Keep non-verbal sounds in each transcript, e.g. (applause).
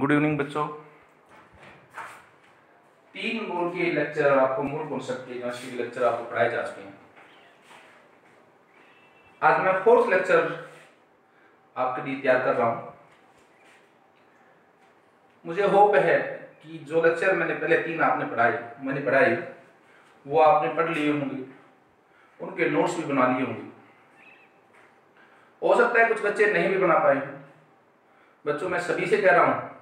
Good evening बच्चों। तीन मोल के लेक्चर आपको मूल कॉन्सेप्ट के केमिस्ट्री के लेक्चर आपको पढ़ाए जा चुके हैं। आज मैं फोर्थ लेक्चर आपके लिए तैयार कर रहा हूँ। मुझे होप है कि जो लेक्चर मैंने पहले तीन आपने पढ़ाए, मैंने पढ़ाई वो आपने पढ़ लिए होंगे। उनके नोट्स भी बना लिए होंगे। हो सकता है कुछ बच्चे नहीं भी बना पाए बच्चों, मैं सभी से कह रहा हूँ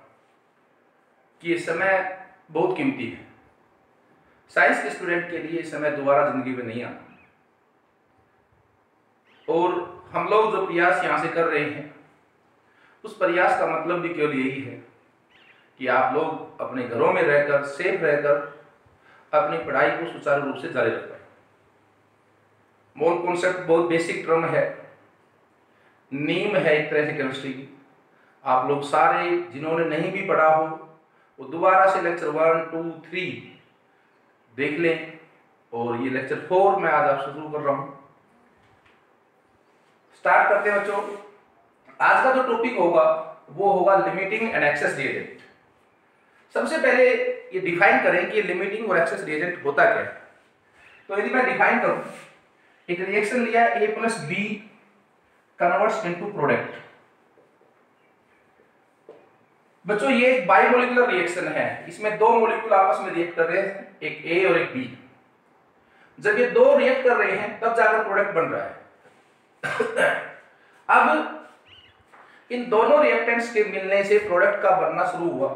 कि ये समय बहुत कीमती है। साइंस के स्टूडेंट के लिए समय दोबारा ज़िंदगी में नहीं आता और हम लोग जो प्रयास यहाँ से कर रहे हैं, उस प्रयास का मतलब भी केवल यही है कि आप लोग अपने घरों में रहकर सेफ़ रहकर, अपनी पढ़ाई को सुचारू रूप से जारी रख। पाए मोल कॉन्सेप्ट बहुत बेसिक टर्म है। नीम है एक तरह से केमिस्ट्री की। आप लोग सारे जिन्होंने नहीं भी पढ़ा हो वो दोबारा से लेक्चर वन टू थ्री देख लें। और ये लेक्चर फोर मैं आज आपसे शुरू कर रहा हूँ। स्टार्ट करते हैं बच्चों। आज का जो तो टॉपिक होगा, वो होगा लिमिटिंग एंड एक्सेस रिएजेंट सबसे पहले ये डिफाइन करें कि लिमिटिंग और एक्सेस रिएजेंट होता क्या है। तो यदि मैं डिफाइन करूँ, एक रिएक्शन लिया A plus B converts into product बच्चों, ये एक बायोमोलिकुलर रिएक्शन है। इसमें दो मोलिकुल आपस में रिएक्ट कर रहे हैं, एक ए और एक बी जब ये दो रिएक्ट कर रहे हैं, तब जाकर प्रोडक्ट बन रहा है। (coughs) अब, इन दोनों रिएक्टेंट्स के मिलने से प्रोडक्ट का बनना शुरू हुआ।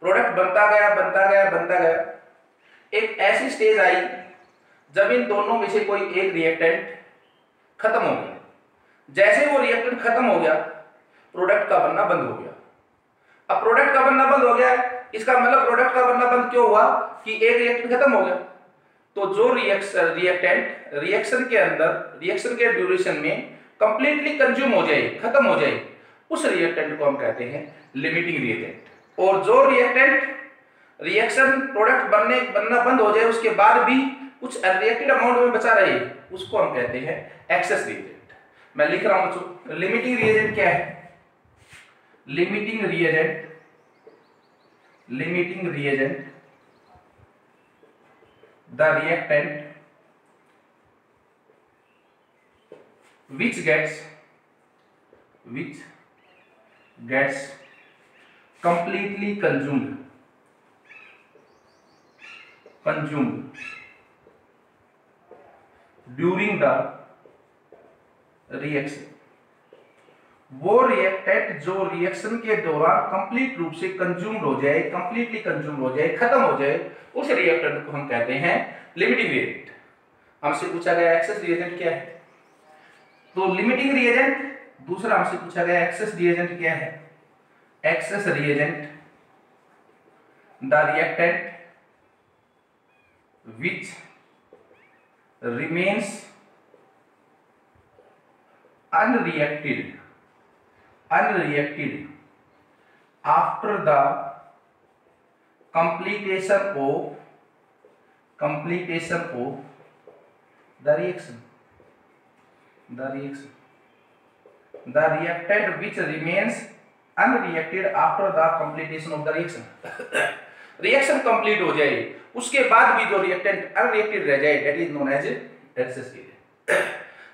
प्रोडक्ट बनता गया बनता गया बनता गया। एक ऐसी स्टेज आई, जब इन दोनों में से कोई एक रिएक्टेंट खत्म हो गया। जैसे वो रिएक्टेंट खत्म हो गया प्रोडक्ट का बनना बंद हो गया। अब प्रोडक्ट का बनना बंद हो गया है। इसका मतलब प्रोडक्ट का बनना बंद क्यों हुआ? कि एक रिएक्टेंट खत्म हो गया। तो जो रिएक्शन रिएक्टेंट रिएक्शन के अंदर रिएक्शन के ड्यूरेशन में कंप्लीटली कंज्यूम हो जाए खत्म हो जाए उस रिएक्टेंट को हम कहते हैं लिमिटिंग रिएक्टेंट और जो रिएक्टेंट रिएक्शन प्रोडक्ट बनने, बनना बंद हो जाए, उसके बाद भी कुछ रिएक्टेड अमाउंट में बचा रहे, उसको हम कहते हैं एक्सेस रिएजेंट मैं लिख रहा हूँ बच्चों लिमिटिंग रिएजेंट क्या है? Limiting reagent limiting reagent the reactant which gets which gets completely consumed consumed during the reaction वो रिएक्टेंट जो रिएक्शन के दौरान कंप्लीट रूप से कंज्यूम्ड हो जाए कंप्लीटली कंज्यूम हो जाए, खत्म हो जाए, उस रिएक्टेंट को हम कहते हैं लिमिटिंग रिएजेंट हमसे पूछा गया एक्सेस रिएजेंट क्या है? तो लिमिटिंग रिएजेंट दूसरा हमसे पूछा गया एक्सेस रिएजेंट क्या है? Excess reagent the reactant which remains unreacted unreacted after the completion of completion of the reaction the reaction the reactant which remains unreacted after the completion of the reaction reaction complete हो जाए उसके बाद भी जो reactant unreacted रह जाए that is known as excess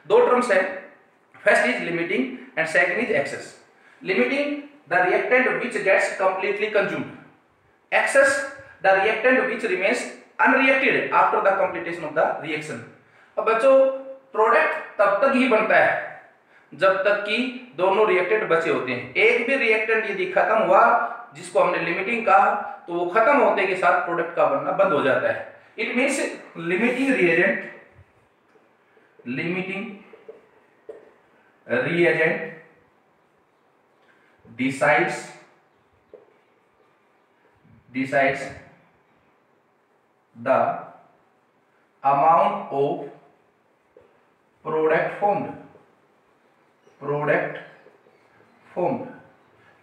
दो terms है first is limiting and second is excess limiting the reactant which gets completely consumed. Excess the reactant which remains unreacted after the completion of the reaction. अब बच्चों product तब तक ही बनता है जब तक कि दोनों रिएक्टेंट बचे होते हैं एक भी रिएक्टेंट यदि खत्म हुआ जिसको हमने लिमिटिंग कहा तो वो खत्म होने के साथ प्रोडक्ट का बनना बंद हो जाता है it means limiting reagent limiting reagent decides decides the amount of product formed product formed.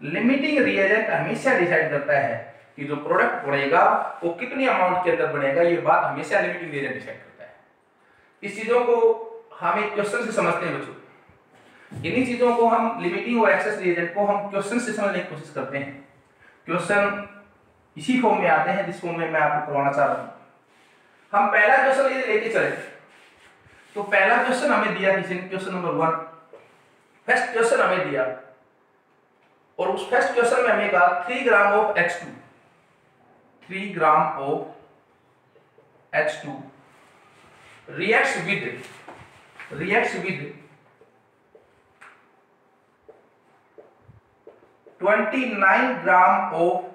Limiting reagent हमेशा डिसाइड करता है कि जो प्रोडक्ट बनेगा वो कितनी अमाउंट के अंदर बनेगा, ये बात हमेशा लिमिटिंग रिएजेंट डिसाइड करता है। इस चीज़ों को हम एक क्वेश्चन से समझते हैं बच्चों। इन्हीं चीज़ों को हम लिमिटिंग और एक्सेस रिएजेंट को हम क्वेश्चन से समझने की कोशिश करते हैं। क्वेश्चन इसी फॉर्म में आते हैं, जिस फॉर्म में मैं आपको करवाना चाह रहा हूँ। हम पहला क्वेश्चन ये लेके चले। तो पहला क्वेश्चन हमें दिया किसी ने? Question number one first question हमें दिया। और उस फ़र्स्ट क्वेश्चन में हमें कहा three gram of H two three gram of H two reacts with reacts with 29 gram of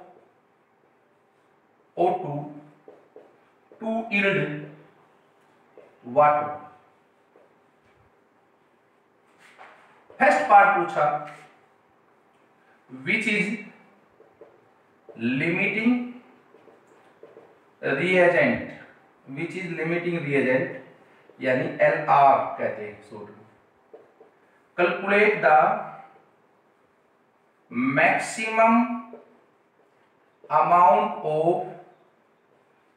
O2 to yield water. First part पूछा which is limiting reagent which is limiting reagent यानी L R कहते हैं सूत्र calculate the maximum amount of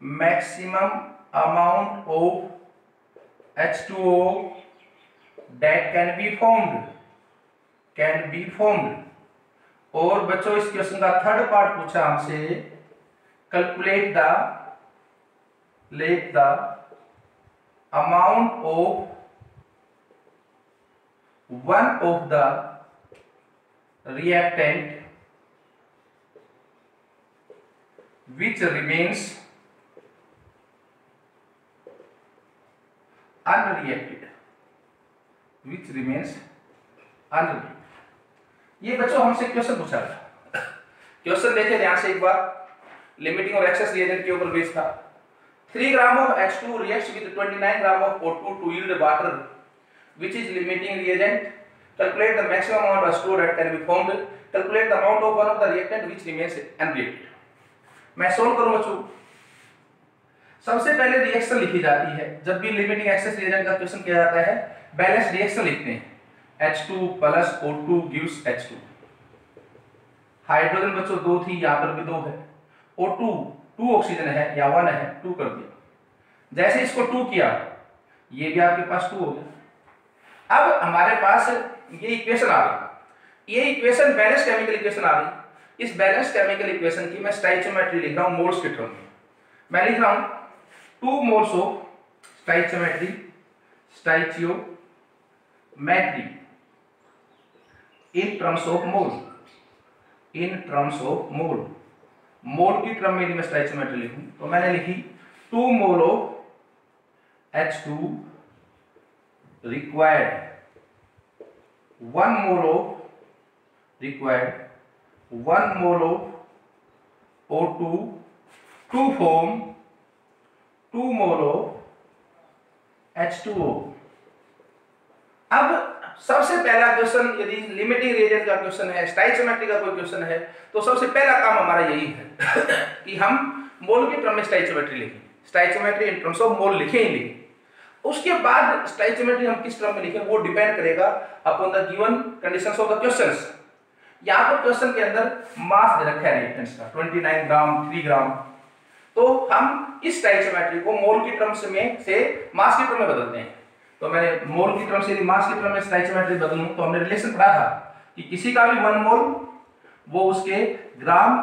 maximum amount of H2O that can be formed can be formed और बच्चों, इस question का third part पूछा हमसे। Calculate the let the amount of one of the reactant which remains unreacted which remains unreacted ये बच्चों हमसे question पूछा था क्वेश्चन देखे ध्यान से एक बार लिमिटिंग और एक्सेस रिएजेंट के ऊपर बेस था 3 gram of H2 reacts with 29 gram of O2 to yield water which is limiting reagent calculate the maximum amount of H2 that can be formed. Calculate the amount of one of the reactant which remains unreacted. मैं solve करूँ बच्चों सबसे पहले reaction लिखी जाती है। जब भी लिमिटिंग एक्सेस रिएजेंट का क्वेश्चन किया जाता है बैलेंस रिएक्शन लिखते हैं। H2 plus O2 gives H2 hydrogen बच्चों, दो थी, यहाँ पर भी दो है। O2 टू ऑक्सीजन है या वन है टू कर दिया। जैसे इसको टू किया, ये भी आपके पास टू हो गया। अब हमारे पास ये इक्वेशन आ गई। ये इक्वेशन बैलेंस केमिकल इक्वेशन आ गई। इस बैलेंस केमिकल इक्वेशन की मैं स्टाइचोमेट्री लिख रहा हूँ मोल्स के टर्म में। मैं लिख रहा हूँ two moles of stoichiometry stoichiometry in terms of mole in terms of mole mole की टर्म में मैं स्टाइचोमेट्री लिखूं तो मैंने लिखी two mole of H two required required one mole of O two to form two mole of H two O अब सबसे पहला क्वेश्चन यदि लिमिटिंग रिएजेंट का क्वेश्चन है स्टाइचोमेट्री का कोई क्वेश्चन है तो सबसे पहला काम हमारा यही है (coughs) कि हम मोल के टर्म में स्टाइचोमेट्री लिखें। Stoichiometry in terms of mole लिखें ही लिखें। उसके बाद स्टाइचोमेट्री हम किस टर्म में लिखें, वो डिपेंड करेगा upon the given conditions of the questions यहाँ पर क्वेश्चन के अंदर मास दे रखा है रिएक्टेंट्स का 29 ग्राम 3 ग्राम तो हम इस स्टाइचोमेट्री को मोल की टर्म्स में, से मास की टर्म में बदलते हैं। तो मैंने मोल की टर्म से यदि मास की टर्म में स्टाइचोमेट्री बदलूं तो हमने रिलेशन पढ़ा था कि किसी का भी वन मोल वो उसके ग्राम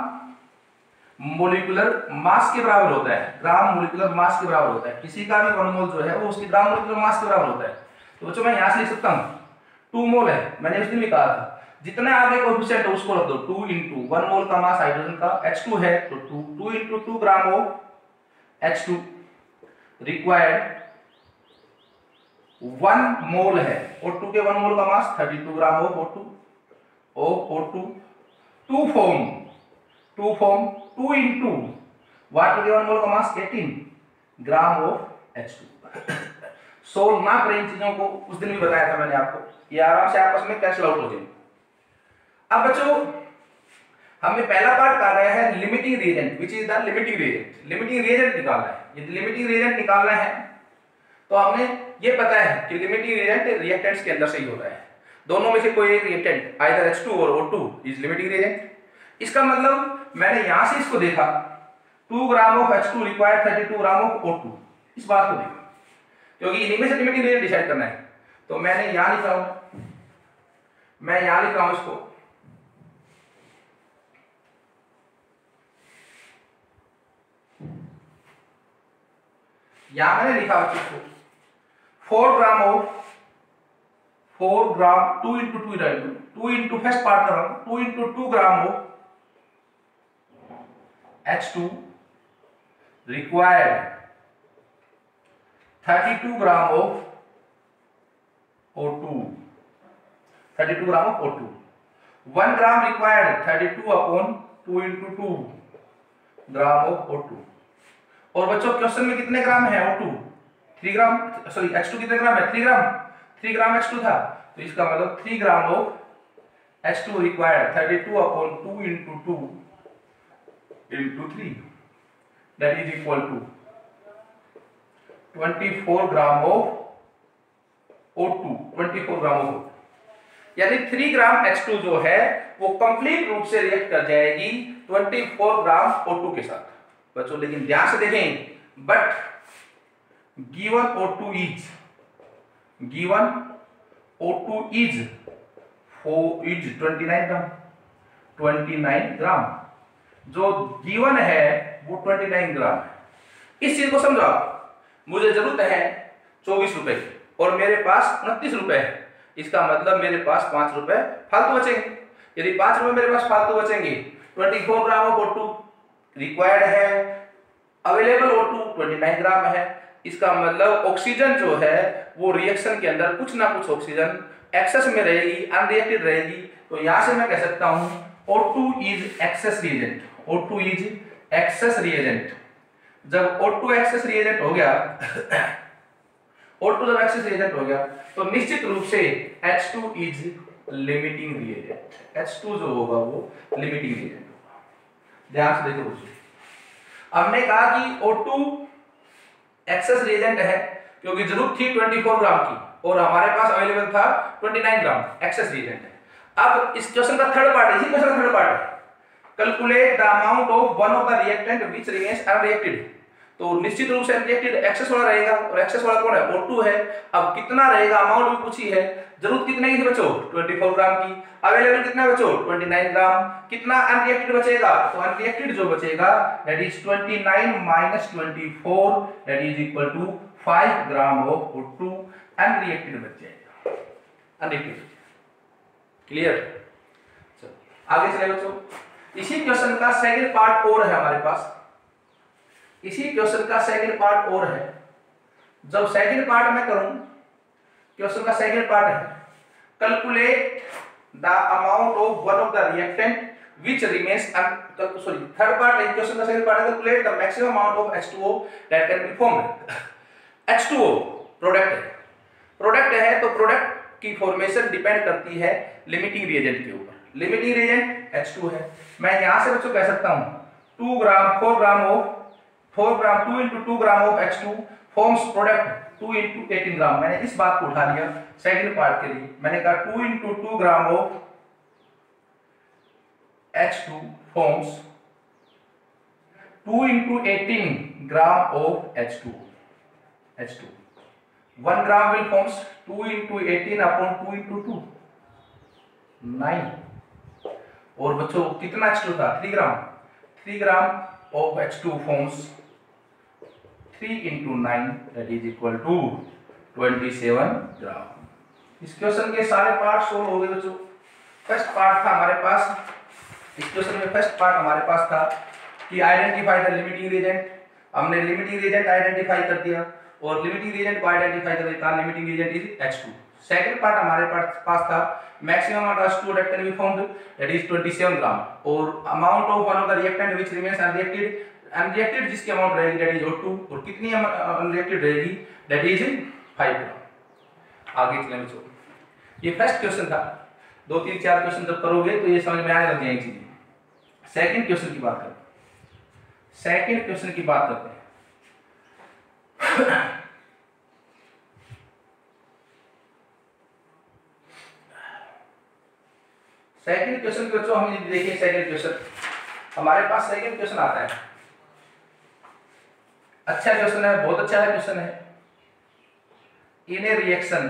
मोलिकुलर मास के बराबर होता है ग्राम मोलिकुलर मास के बराबर होता है। किसी का भी वन मोल जो है, वो उसके ग्राम मोलिकुलर मास के बराबर होता है। तो बच्चों, मैं यहाँ से लिख सकता हूँ। टू मोल है, मैंने उस दिन भी कहा था। जितना आगे कोएफिशिएंट है, उसको रख दो। टू इंटू वन मोल का मास हाइड्रोजन का एच टू है तो two two into two gram of H two required one mole है। O2 के वन मोल का मास 32 ग्राम of O2 O O2 to to form two into water के one mole का mass 18 gram of H2 solve ना करें इन चीज़ों को उस दिन भी बताया था मैंने आपको। ये आराम से आपस में कैंसिल आउट हो जाए अब बच्चों हमें पहला पार्ट कर रहा है limiting reagent which is the limiting reagent limiting reagent निकालना है। यदि लिमिटिंग रिएजेंट निकालना है तो हमने ये पता है कि लिमिटिंग रिएजेंट रिएक्टेंट्स के अंदर से ही होता है। दोनों में से कोई एक रिएक्टेंट आइदर H2 और O2 इज़ लिमिटिंग रिएजेंट इसका मतलब मैंने यहाँ से इसको देखा। Two gram of H two require thirty two gram of O two. इस बात को देखा। क्योंकि इनमें से लिमिट इन डिसाइड करना है। तो मैंने यहाँ लिखा हूँ। मैं यहाँ लिख रहा हूँ इसको। यहाँ मैंने लिखा हुआ चीज़ को। Four gram of, four gram two into two into two into first part कर रहा हूँ। Two into two gram of H two required two gram of O two thirty two gram of O two one gram required thirty two upon two into two gram of O two और बच्चों question में कितने gram है O2 three gram sorry H2 कितने gram है? Three gram three ग्राम H2 था। तो इसका मतलब three gram of H2 required thirty two upon two into two three that is equal to twenty four gram of O2 twenty four gram of O2 यानी three gram H2 जो है, वो complete रूप से रिएक्ट कर जाएगी 24 ग्राम O2 के साथ। बच्चों, लेकिन ध्यान से देखें but given O2 is given O2 is four is 29 gram 29 gram जो गिवन है, वो 29 ग्राम है। इस चीज़ को समझो मुझे ज़रूरत है चौबीस रुपए की, और मेरे पास उनतीस रुपए है। इसका मतलब मेरे पास पाँच रुपए फालतू बचेंगे। यदि पाँच रुपए मेरे पास फालतू बचेंगे twenty four gram of O2 required है अवेलेबल O2 29 ग्राम है। इसका मतलब ऑक्सीजन जो है, वो रिएक्शन के अंदर कुछ ना कुछ ऑक्सीजन एक्सेस में रहेगी अनरिएक्टेड रहेगी। तो यहाँ से मैं कह सकता हूँ O2 is excess reagent O2 is excess reagent जब O2 एक्सेस रिएजेंट हो गया (coughs) O2 जब एक्सेस रिएजेंट हो गया तो निश्चित रूप से H2 is limiting reagent H2 जो होगा वो लिमिटिंग रिएजेंट होगा। ध्यान से देखो दोस्तों हमने कहा कि O2 एक्सेस रिएजेंट है, क्योंकि ज़रूरत थी 24 ग्राम की, और हमारे पास अवेलेबल था 29 ग्राम एक्सेस रिएजेंट है। अब इस क्वेश्चन का थर्ड पार्ट इसी क्वेश्चन का थर्ड पार्ट है। Calculate the amount of one of the reactant which remains unreacted तो निश्चित रूप से अनरिएक्टेड एक्सेस वाला रहेगा, और एक्सेस वाला कौन है? O2 है। अब कितना रहेगा? अमाउंट भी पूछी है। ज़रूरत कितने की बच्चों? 24 ग्राम की। अवेलेबल कितना बच्चों? 29 ग्राम। कितना अनरिएक्टेड बचेगा? तो अनरिएक्टेड जो बचेगा that is 29 minus 24 that is equal to 5 gram of O2 unreacted बच जाएगा। अनरिएक्टेड क्लियर चलो। आगे चले बच्चों। इसी क्वेश्चन का सेकंड पार्ट और है हमारे पास। इसी क्वेश्चन का सेकंड पार्ट और है। जब सेकंड पार्ट में करूँ, क्वेश्चन का सेकंड पार्ट है। Calculate the amount of one of the reactant which remains sorry, third part in question का second part है। Calculate the maximum amount of H2O that can be formed. H2O product है। Product है तो product की formation depend करती है limiting reagent के ऊपर। लिमिटिंग रिएजेंट H2 है मैं यहाँ से बच्चों कह सकता हूँ 2 gram 4 gram of 4 gram 2 into two gram of H2 forms product 2 into eighteen gram मैंने इस बात को उठा लिया सेकंड पार्ट के लिए। मैंने कहा two into two gram of H2 forms 2 into 18 gram of H2 H2 1 gram will forms 2 into 18 upon 2 into 2 9 और बच्चों, कितना H2 था? 3 ग्राम 3 ग्राम of H2 forms 3 into 9 that is equal to 27 ग्राम इस क्वेश्चन के सारे पार्ट सोल्व हो गए बच्चों। फ़र्स्ट पार्ट था हमारे पास। इस क्वेश्चन में फ़र्स्ट पार्ट हमारे पास था कि आइडेंटिफाई द लिमिटिंग रीजेंट हमने लिमिटिंग रीजेंट आइडेंटिफाई कर दिया और लिमिटिंग रीजेंट को आइडेंटिफाई करके कहा limiting reagent is H2 second part हमारे पास था। Maximum amount of H2 that can be found that is 27 gram और amount of one of the reactant which remains unreacted unreacted जिसकी अमाउंट रहेगी that is O2 और कितनी unreacted रहेगी that is 5 ग्राम आगे चलें बच्चों। ये फ़र्स्ट क्वेश्चन था। दो, तीन, चार क्वेश्चन जब करोगे तो ये समझ में आने लग जाएगी चीज़ें। सेकंड क्वेश्चन की बात करते हैं। सेकंड क्वेश्चन की बात करते हैं। सेकंड क्वेश्चन बच्चों, हम देखिए सेकंड क्वेश्चन हमारे पास सेकंड क्वेश्चन आता है. अच्छा क्वेश्चन है, बहुत अच्छा क्वेश्चन है. In a reaction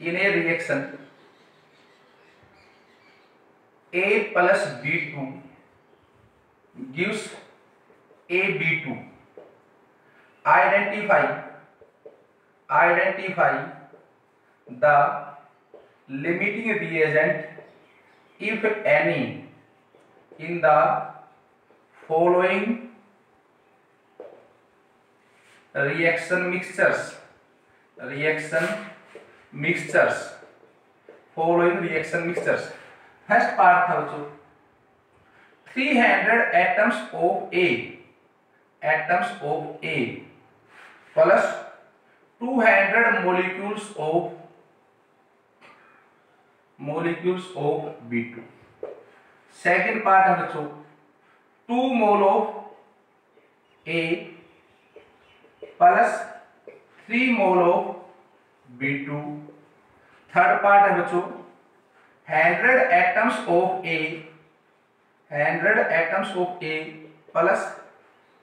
in a reaction A plus B2 gives AB2 identify identify the limiting reagent if any in the following reaction mixtures reaction mixtures following reaction mixtures first part था बच्चों 300 atoms of A atoms of A plus 200 molecules of molecules of B2 second part बच्चों 2 mole of A three mole of B two third part है बच्चों hundred atoms of A hundred atoms of A plus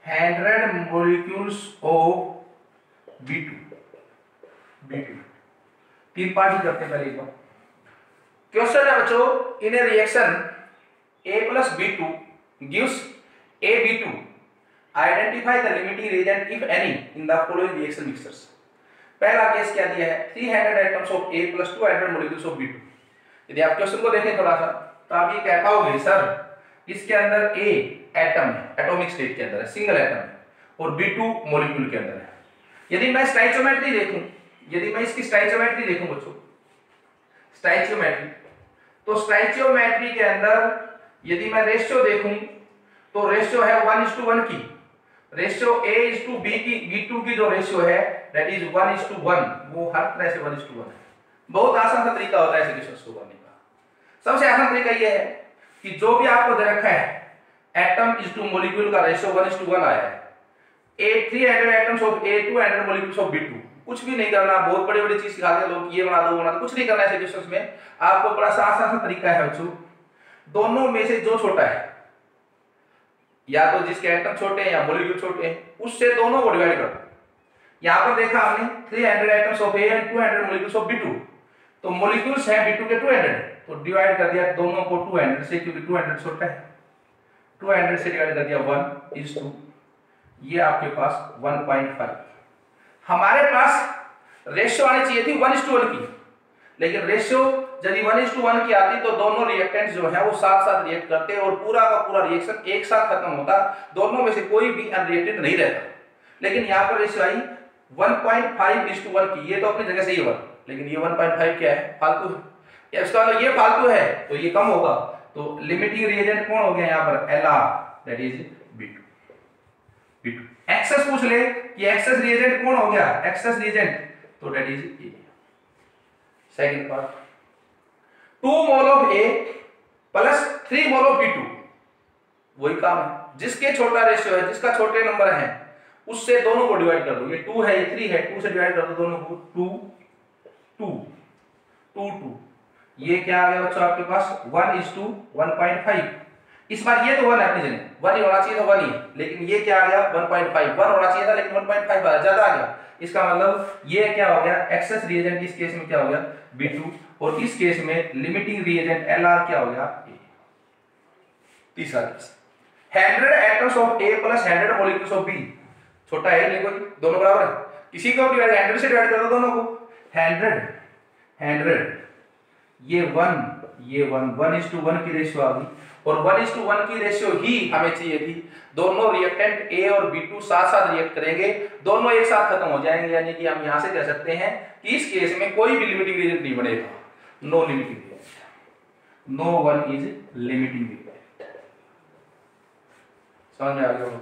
hundred molecules of B two B two तीन part ही करते पहले एक बार। Question है बच्चों in A reaction A plus B two gives A B two identify the limiting reagent if any in the following reaction mixtures पहला case क्या दिया है? 300 atoms of A 200 molecules of B2 यदि आप क्वेश्चन को देखें थोड़ा सा तो आप ये कह पाओगे, सर, इसके अंदर A एटम है एटॉमिक स्टेट के अंदर है सिंगल एटम है, और B2 मॉलिक्यूल के अंदर है. यदि मैं स्टाइचियोमेट्री देखूँ, यदि मैं इसकी स्टाइचियोमेट्री देखूँ बच्चों स्टाइचियोमेट्री तो स्टाइचियोमेट्री के अंदर यदि मैं रेशियो देखूँ तो रेशियो है 1:1 की। Ratio A is to B की बी टू की जो रेशियो है that is one is to one वो हर तरह से वन इज़ टू वन है। बहुत आसान सा तरीका होता है ऐसे क्वेश्चन को करने का। सबसे आसान तरीका ये है कि जो भी आपको दे रखा है एटम इज़ टू मोलिक्यूल का ratio one is to one आया है। A three hundred atoms of A two hundred molecules of B two कुछ भी नहीं करना, बहुत बड़ी बड़ी चीज़ सिखाते हैं लोग ये बना दो बना दो, कुछ नहीं करना ऐसे क्वेश्चंस में। आपको बड़ा सा आसान सा तरीका है, बच्चों। दोनों में से जो छोटा है, या तो जिसके एटम छोटे हैं या मोलिक्यूल छोटे हैं, उससे दोनों को डिवाइड कर। दो यहाँ पर देखा हमने 300 atoms of A and 200 molecules of B2 तो मोलिक्यूल्स हैं B2 के 200 तो डिवाइड कर दिया दोनों को 200 से, क्योंकि 200 छोटा है। 200 से डिवाइड कर दिया 1 इज़ टू ये आपके पास 1.5 हमारे पास रेशियो आनी चाहिए थी 1 1 की। लेकिन रेशियो यदि वन इज़ टू वन की आती तो दोनों रिएक्टेंट जो है वो साथ साथ रिएक्ट करते और पूरा का पूरा रिएक्शन एक साथ खत्म होता। दोनों में से कोई भी अनरिएक्टेड नहीं रहता। लेकिन यहाँ पर रेशियो आई 1.5 इज़ टू वन की। ये तो अपनी जगह सही वन लेकिन ये 1.5 क्या है? फालतू है। इसका मतलब ये फालतू है तो ये कम होगा। तो लिमिटिंग रिएजेंट कौन हो गया यहाँ पर? L R that is B two excess पूछ ले कि एक्सेस रिएजेंट कौन हो गया? एक्सेस रिएजेंट तो that is A second part two mole of A plus three mole of B two वही काम है। जिसके छोटा रेशियो है, जिसका छोटे नंबर है, उससे दोनों को डिवाइड कर दो। ये टू है, ये थ्री है टू से डिवाइड कर दो, दोनों को टू टू टू टू ये क्या आ गया बच्चों आपके पास? One is to one point five इस बार ये तो वन है अपनी जगह वन ही होना चाहिए था वन ही। लेकिन ये क्या आ गया? वन पॉइंट फाइव वन होना चाहिए था, लेकिन वन पॉइंट फाइव ज़्यादा आ गया। इसका मतलब ये क्या हो गया? एक्सेस रिएजेंट इस केस में क्या हो गया? B2 और इस केस में लिमिटिंग रिएजेंट LR क्या हो गया? A तीसरा case 100 atoms of A plus 100 molecules of B छोटा है कोई दोनों बराबर है। किसी को डिवाइड 100 से डिवाइड कर दो दोनों को। 100 100 ये 1 ये 1 1 is to 1 की रेशियो आ गई। और 1 is to 1 की रेशियो ही हमें चाहिए थी। दोनों रिएक्टेंट A और B2 साथ साथ रिएक्ट करेंगे। दोनों एक साथ खत्म हो जाएँगे। यानी कि हम यहाँ से कह सकते हैं कि इस केस में कोई भी लिमिटिंग रिएजेंट नहीं बनेगा। No limiting reagent no one is limiting reagent समझ में आ गया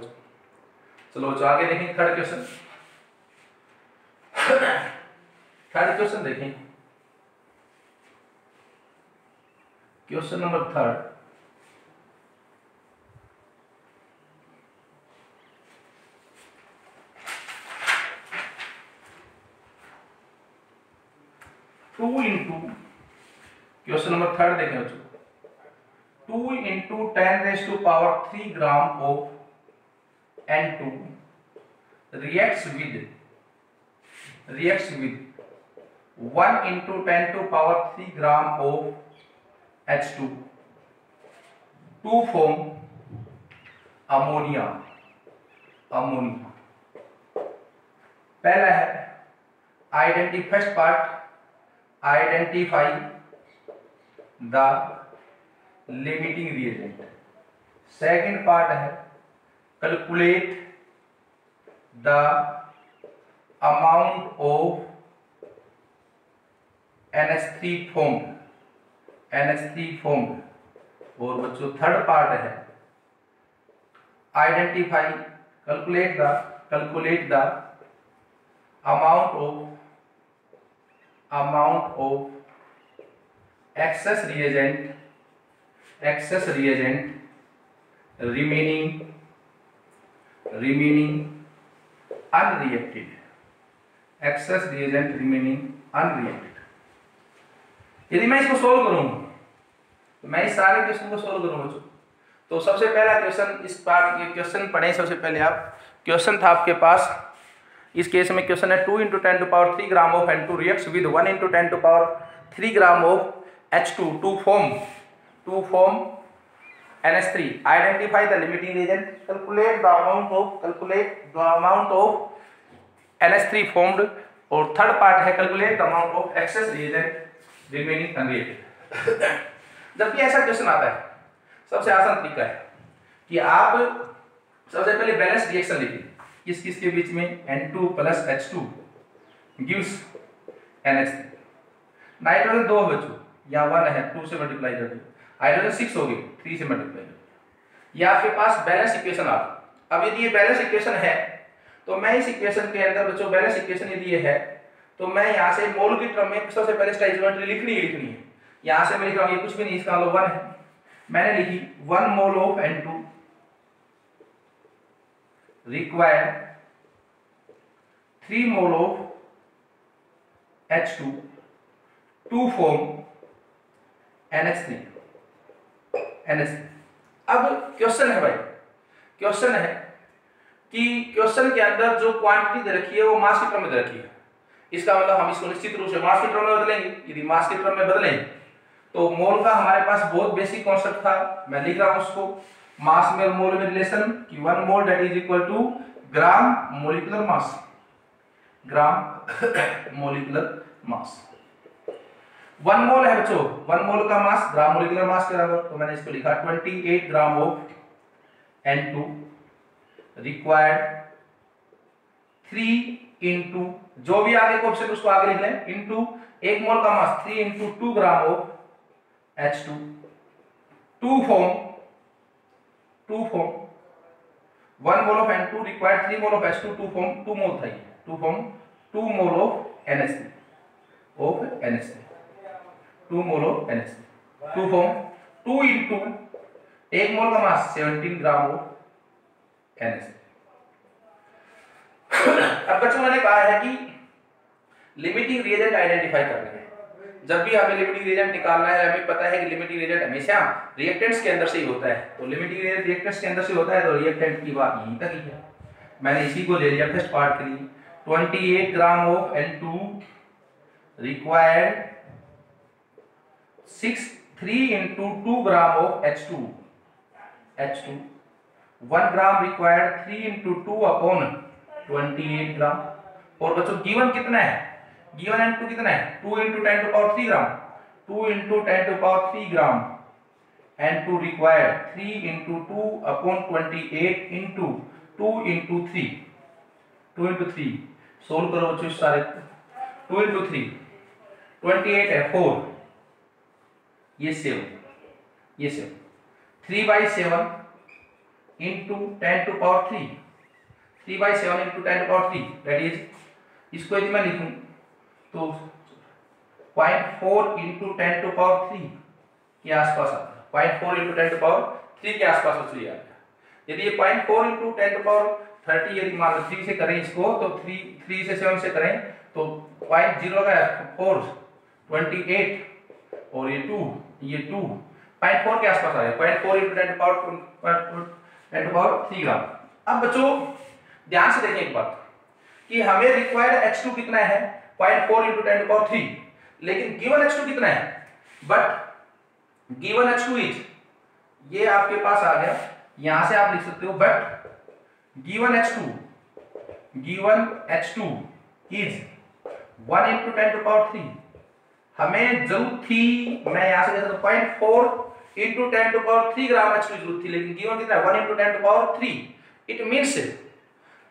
चलो आगे देखें। थर्ड क्वेश्चन थर्ड क्वेश्चन देखें। Question number third two into question number third देखें बच्चों two into ten raise two power three gram of N two reacts with reacts with one into ten two power three gram of H two to form ammonia ammonia पहला है identity first part identify the limiting reagent second part है calculate the amount of NH3 formed NH3 formed और बच्चों third part है। Identify calculate the calculate the amount of amount of excess reagent excess reagent remaining remaining unreacted excess reagent remaining unreacted यदि मैं इसको solve करूँगा तो मैं इस सारे क्वेश्चन को सोल्व करूँगा बच्चों। तो सबसे पहला क्वेश्चन इस पार्ट के क्वेश्चन पढ़े सबसे पहले आप। क्वेश्चन था आपके पास। इस केस में क्वेश्चन है two into ten two power three gram of N two react with one into ten two power three gram of H two to form to form N S three identify the limiting reagent calculate the amount of calculate the amount of N S three formed और third part है calculate the amount of excess reagent remaining unreacted जब भी ऐसा question आता है, सबसे आसान तरीका है कि आप सबसे पहले बैलेंस रिएक्शन लिखिए किस किस के बीच में N2 plus H two gives NH3 nitrogen दो बच्चों या वन है टू से मल्टीप्लाई कर दिया हाइड्रोजन सिक्स हो गई थ्री से मल्टीप्लाई कर ये आपके पास बैलेंस इक्वेशन आ अब यदि ये बैलेंस इक्वेशन है तो मैं इस इक्वेशन के अंदर बच्चों बैलेंस इक्वेशन यदि है तो मैं यहाँ से मोल की टर्म में सबसे पहले स्टाइचोमेट्री लिखनी ही लिखनी है। यहाँ से मैं लिख रहा हूँ ये कुछ भी नहीं, इसका मतलब वन है। मैंने लिखी one mole of N two required three mole of H two to form N H three N H three अब क्वेश्चन है भाई। क्वेश्चन है कि क्वेश्चन के अंदर जो क्वांटिटी दे रखी है, वो मास की टर्म में दे रखी है। इसका मतलब हम इसको निश्चित रूप से मास के टर्म में बदलेंगे। यदि मास के टर्म में बदलें तो मोल का हमारे पास बहुत बेसिक कॉन्सेप्ट था। मैं लिख रहा हूँ उसको। मास में मोल में रिलेशन कि one mole that is equal to gram molecular mass gram molecular mass one mole है बच्चों। वन मोल का मास ग्राम मोलिकुलर मास के बराबर। तो मैंने इसको लिखा 28 gram of N2 required 3 into जो भी आगे क्वेश्चन, उसको आगे लिख लें। इंटू एक मोल का mass three into two gram of H two to form to form one mole of N two required three mole of H two to form two mole था to form two mole of N S of N S two mole of N S to form two into एक mole का mass seventeen gram of N S अब बच्चों, मैंने कहा है कि limiting reagent identify करना है। जब भी हमें लिमिटिंग रिएजेंट निकालना है, हमें पता है कि लिमिटिंग रिएजेंट हमेशा रिएक्टेंट्स के अंदर से ही होता है। तो लिमिटिंग रिएजेंट रिएक्टेंट्स के अंदर से होता है तो रिएक्टेंट की बात यहीं तक ही है। मैंने इसी को ले लिया फ़र्स्ट पार्ट के लिए। 28 gram of N2 required 6 3 into 2 gram of H2 H2 1 gram required 3 into 2 upon 28 gram. और बच्चों गिवन कितना है? गिवन एन टू कितना है? Two into ten two power three gram. Two into ten two power three gram. N two required three into two upon twenty eight into two into three two into three solve करो बच्चों सारे two into three twenty eight है four ये seven ये seven three by seven into ten two power three three by seven into ten power three that is इसको यदि मैं लिखूं तो point four into ten two power three के आसपास आता है। Point four into ten two power three के आसपास बच्चों आता है। यदि ये point four into ten two power thirty यदि मान लो थ्री से करें इसको तो थ्री थ्री से सेवन से करें तो पॉइंट ज़ीरो का फोर ट्वेंटी एट और ये टू ये टू पॉइंट फोर के आसपास आ गया point four into ten two power ten two power three gram. अब बच्चों ध्यान से देखिए एक बात, कि हमें रिक्वायर्ड H2 कितना है? 0.4 four into ten power three लेकिन गिवन H2 कितना है? बट गिवन H2 इज़ ये आपके पास आ गया, यहाँ से आप लिख सकते हो but given H2 given H2 is one into ten two power three हमें ज़रूरत थी, मैं यहाँ से कहता point four into ten two power three gram H की ज़रूरत थी, लेकिन गिवन कितना है? One into ten two power three it means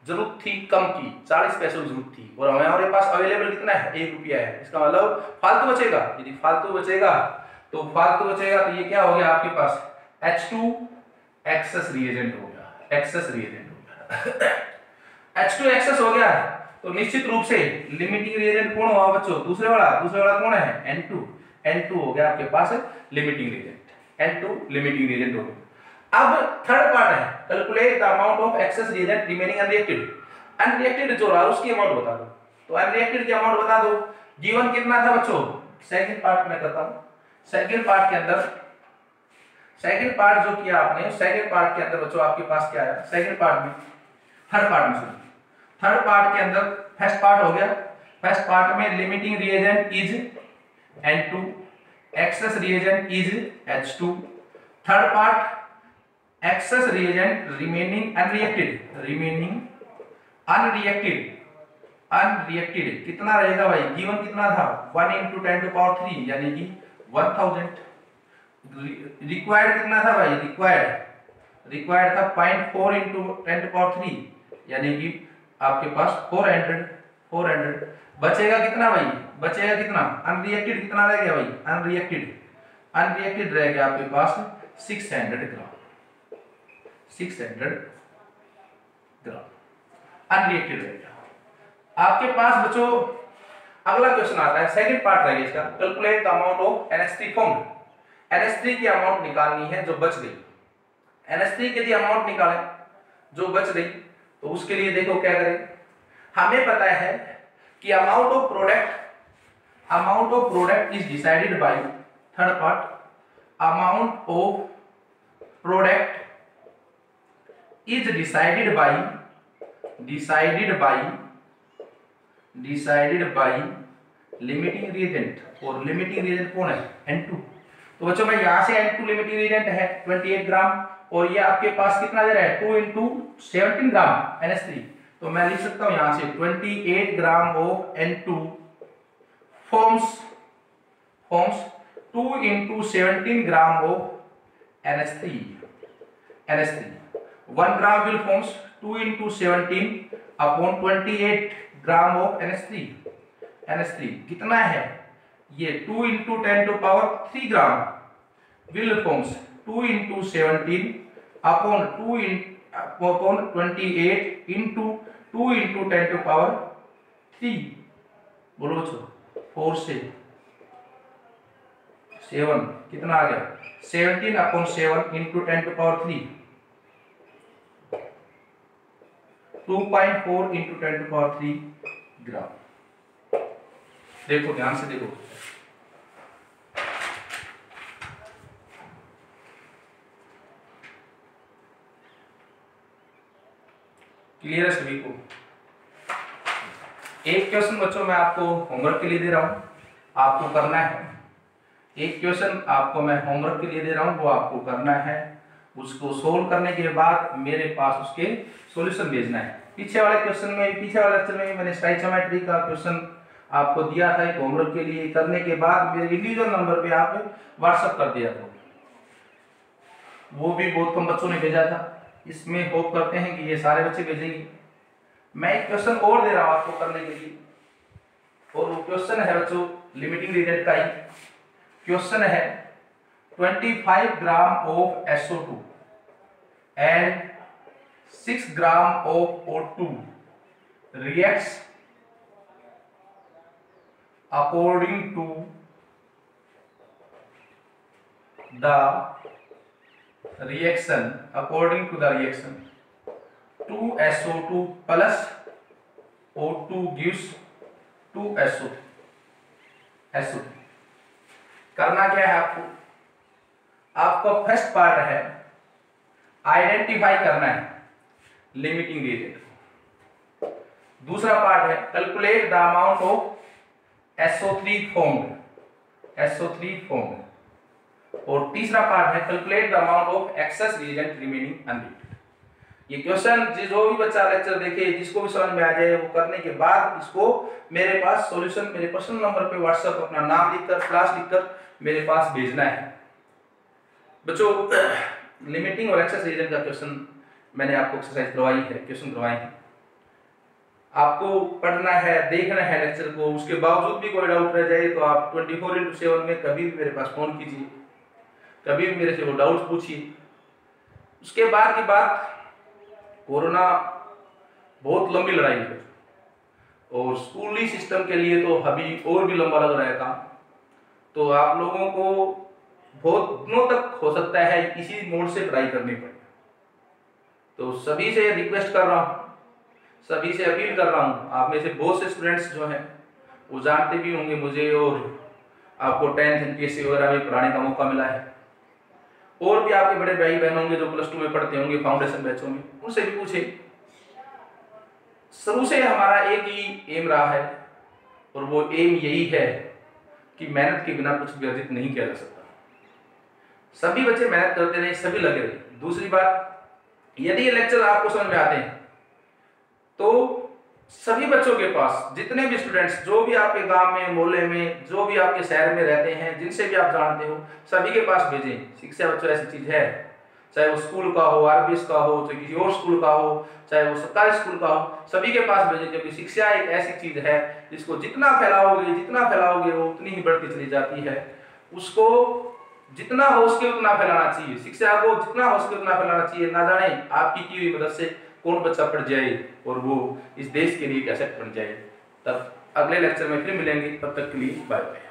ज़रूरत थी कम की, चालीस पैसे की ज़रूरत थी। और हमारे पास अवेलेबल कितना है? एक रुपया है। इसका मतलब फालतू बचेगा। यदि फालतू बचेगा तो फालतू बचेगा तो ये क्या हो गया आपके पास? एच टू एक्सेस रिएजेंट हो गया। एक्सेस रिएजेंट हो गया। एच टू एक्सेस हो गया तो निश्चित रूप से लिमिटिंग रिएजेंट कौन हुआ बच्चों? दूसरे वाला। दूसरे वाला कौन है? N2 N2 हो गया आपके पास limiting reagent N2 limiting reagent हो गया। अब थर्ड पार्ट है। Calculate the amount of excess reagent remaining unreacted unreacted जो रहा, उसकी अमाउंट बता दो। तो अनरिएक्टेड की अमाउंट बता दो। गिवन कितना था बच्चों? सेकंड पार्ट में करता हूँ। सेकंड पार्ट के अंदर सेकंड पार्ट जो किया आपने सेकंड पार्ट के अंदर बच्चों, आपके पास क्या है सेकंड पार्ट में थर्ड पार्ट में सुनिए थर्ड पार्ट के अंदर फ़र्स्ट पार्ट हो गया। फ़र्स्ट पार्ट में limiting reagent is N2 excess reagent is H2 third part excess reagent remaining unreacted remaining unreacted unreacted कितना रहेगा भाई? गिवन कितना था? 1 into 10 to power 3 यानी कि 1000 रिक्वायर्ड कितना था भाई? रिक्वायर्ड रिक्वायर्ड था 0.4 into 10 to power 3 यानी कि आपके पास 400 400 बचेगा कितना भाई? बचेगा कितना? अनरिएक्टेड कितना रह गया भाई? अनरिएक्टेड अनरिएक्टेड रह गया आपके पास 600 ग्राम. 600 ग्राम। अनरिएक्टेड रह गया। आपके पास बच्चों, अगला क्वेश्चन आता है सेकंड पार्ट रहेगा इसका। Calculate the amount of NH3 formed NH3 की अमाउंट निकालनी है जो बच गई। NH3 की यदि अमाउंट निकालें, जो बच गई तो उसके लिए देखो क्या करें। हमें पता है कि amount of product amount of product is decided by third part amount of product is decided by decided by decided by limiting reagent और लिमिटिंग रिएजेंट कौन है? N2 तो बच्चों, मैं यहाँ से N2 लिमिटिंग रिएजेंट है 28 ग्राम और ये आपके पास कितना दे रहा है? Two into seventeen gram N तो मैं लिख सकता हूँ यहाँ से twenty eight gram of N two forms forms two into seventeen gram of N S three N S three one gram will forms two into seventeen upon twenty eight gram of N S three N S three कितना है? ये two into ten two power three gram will forms two into seventeen upon two in upon twenty eight into two into ten two power three बोलो बच्चों four से seven कितना आ गया? Seventeen upon seven into ten two power three two point four into ten two power three gram देखो, ध्यान से देखो। क्लियर है सभी को? एक क्वेश्चन बच्चों, मैं आपको होमवर्क के लिए दे रहा हूँ। आपको करना है। एक क्वेश्चन आपको मैं होमवर्क के लिए दे रहा हूँ, वो आपको करना है। उसको सोल्व करने के बाद मेरे पास उसके सॉल्यूशन भेजना है। पीछे वाले क्वेश्चन में, पीछे वाले लेक्चर में मैंने स्टाइचोमेट्री का क्वेश्चन आपको दिया था, एक होमवर्क के लिए करने के बाद मेरे इंडिविजुअल नंबर पे आप व्हाट्सअप कर दिया था। वो भी बहुत कम बच्चों ने भेजा था। इसमें होप करते हैं कि ये सारे बच्चे भेजेंगे। मैं एक क्वेश्चन और दे रहा हूँ आपको करने के लिए। और वो क्वेश्चन है बच्चों लिमिटिंग रिज़ल्ट का ही। क्वेश्चन है 25 gram of SO2 and six gram of O two react according to the reaction according to the reaction two S O two plus O two gives two S O SO करना क्या है आपको? आपको first part है identify करना है। Limiting reagent दूसरा part है calculate the amount of SO3 formed. SO3 formed. और तीसरा पार्ट है calculate the amount of excess reagent remaining unreacted ये क्वेश्चन जो भी बच्चा लेक्चर देखे, जिसको भी समझ में आ जाए, वो करने के बाद इसको मेरे पास सॉल्यूशन मेरे पर्सनल नंबर पे व्हाट्सएप अपना नाम लिखकर क्लास लिखकर मेरे पास भेजना है। बच्चों (clears throat) लिमिटिंग और एक्सेस रीजन का क्वेश्चन मैंने आपको एक्सरसाइज करवाई है क्वेश्चन करवाए हैं। आपको पढ़ना है, देखना है लेक्चर को, उसके बावजूद भी कोई डाउट रह जाए तो आप ट्वेंटी फोर इंटू सेवन में कभी भी मेरे पास फ़ोन कीजिए। कभी भी मेरे से वो डाउट पूछिए। उसके बाद की बात, कोरोना बहुत लंबी लड़ाई है। और स्कूली सिस्टम के लिए तो अभी और भी लंबा लग रहा है काम। तो आप लोगों को बहुत दिनों तक हो सकता है इसी मोड से पढ़ाई करनी पड़े। तो सभी से रिक्वेस्ट कर रहा हूँ। सभी से अपील कर रहा हूँ। आप में से बहुत से स्टूडेंट्स जो हैं, वो जानते भी होंगे मुझे और आपको टेंथ एन वगैरह भी पढ़ाने का मौका मिला है। और भी आपके बड़े भाई बहन होंगे जो प्लस टू में पढ़ते होंगे फाउंडेशन बैचों में उनसे भी पूछे। शुरू से हमारा एक ही एम रहा है और वो एम यही है कि मेहनत के बिना कुछ भी अर्जित नहीं किया जा सकता। सभी बच्चे मेहनत करते रहे, सभी लगे रहे। दूसरी बात यदि ये लेक्चर आपको समझ में आते हैं तो सभी बच्चों के पास, जितने भी स्टूडेंट्स जो भी आपके गाँव में, मोहल्ले में, जो भी आपके शहर में रहते हैं, जिनसे भी आप जानते हो, सभी के पास भेजें। शिक्षा बच्चों, ऐसी चीज़ है। चाहे वो स्कूल का हो आरबीएस का हो, चाहे किसी और स्कूल का हो, चाहे वो सरकारी स्कूल का हो, सभी के पास भेजें, क्योंकि शिक्षा एक ऐसी चीज़ है, जिसको जितना फैलाओगे जितना फैलाओगे, वो उतनी ही बढ़ती चली जाती है। उसको जितना हो उसके उतना फैलाना चाहिए। शिक्षा को जितना हो उसके उतना फैलाना चाहिए। ना जाने आपकी की हुई मदद से कौन बच्चा पढ़ जाए और वो इस देश के लिए कैसे पढ़ जाए। तब अगले लेक्चर में फिर मिलेंगे। तब तक के लिए बाय बाय